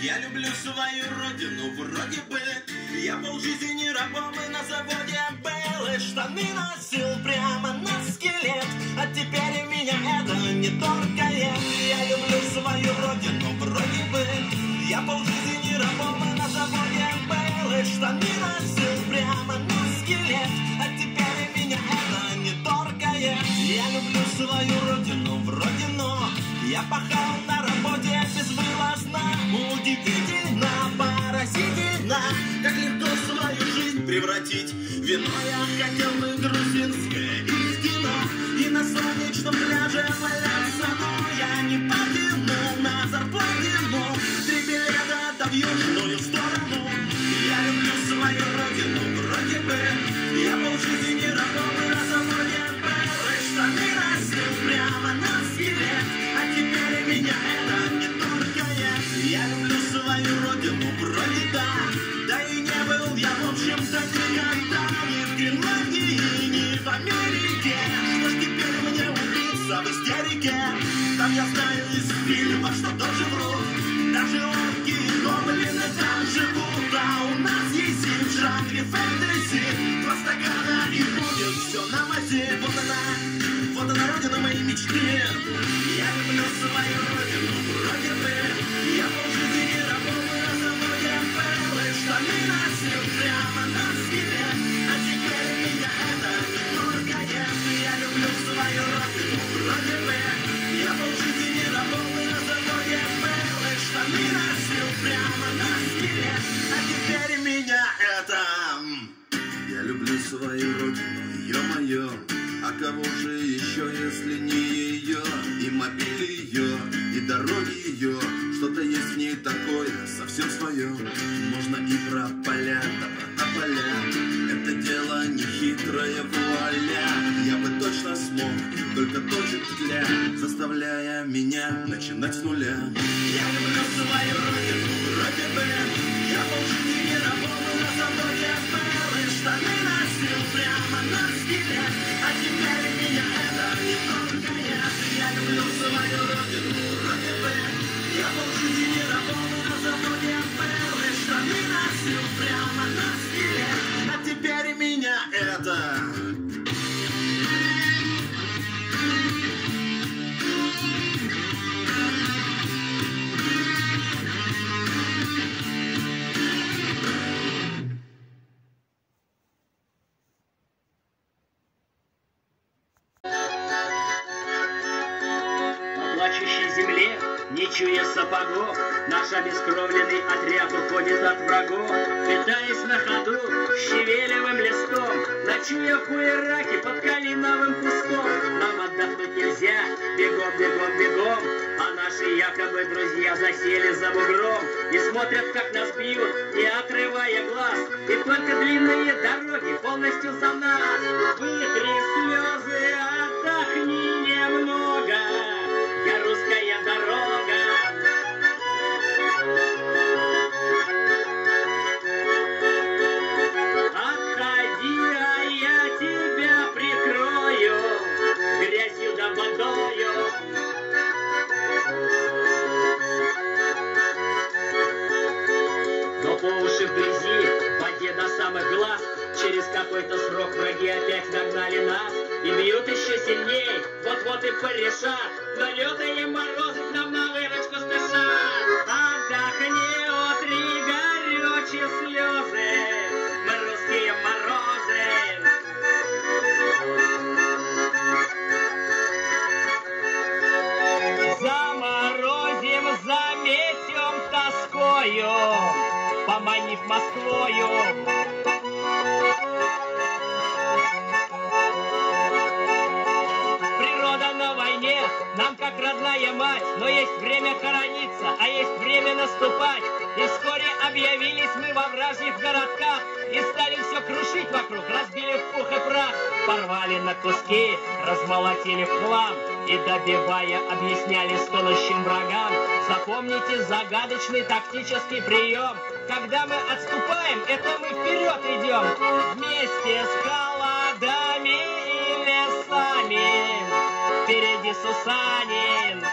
Я люблю свою родину, вроде бы Я полжизни рабом и на заводе был И штаны носил прямо Я пахал на работе безвылазно. Удивительно, поразительно Как легко свою жизнь превратить. Вино Я хотел бы грузинское меня это не торкает Я. Люблю свою родину, вроде да. Да и не был я, в общем-то, никогда Ни в Гренландии, ни в Америке. Что ж теперь мне убиться в истерике? Там я знаю из фильмов, что тоже врут Даже орки и гоблины там живут. А у нас есть и в жанре фэнтези. Два стакана и будет все на мазе Вот она, вот она родина моей мечты. Я я люблю свою родину, ё-моё А кого же еще, если не ее дороги ее Что-то есть в ней такое, совсем свое Можно и про поля, да про тополя. Это дело не хитрое вуаля. Я бы точно смог, только точек тля Заставляя меня начинать с нуля. Я люблю свою родину, бы Я полжизни работал на заводе был И штаны носил прямо на скелет А теперь меня это не торкает Я люблю свою родину, штаны носил прямо на земле, не чуя сапогов, Наш обескровленный отряд уходит от врагов, Питаясь на ходу щавелевым листом, Ночуя в хуераке под калиновым кустом. Нам отдохнуть нельзя, бегом, бегом, бегом, А наши якобы друзья засели за бугром И смотрят, как нас бьют, не отрывая глаз, И только длинные дороги полностью за нас. Вытри до самых глаз, Через какой-то срок враги опять нагнали нас И бьют еще сильней, вот-вот и порешат. Но лютые морозы к нам на выручку спешат. Отдохни, отри горючие слезы. Мы русские морозы. Заморозим, заметим тоскою. Поманив Москвою Природа на войне, нам как родная мать, но есть время хорониться, а есть время наступать. И вскоре объявились мы во вражьих городках и стали все крушить вокруг, разбили в пух и прах, порвали на куски, размолотили в хлам и добивая объясняли стонущим врагам. Запомните загадочный тактический прием. Когда мы отступаем, это мы вперед идем вместе с холодами и лесами. Впереди Сусанин.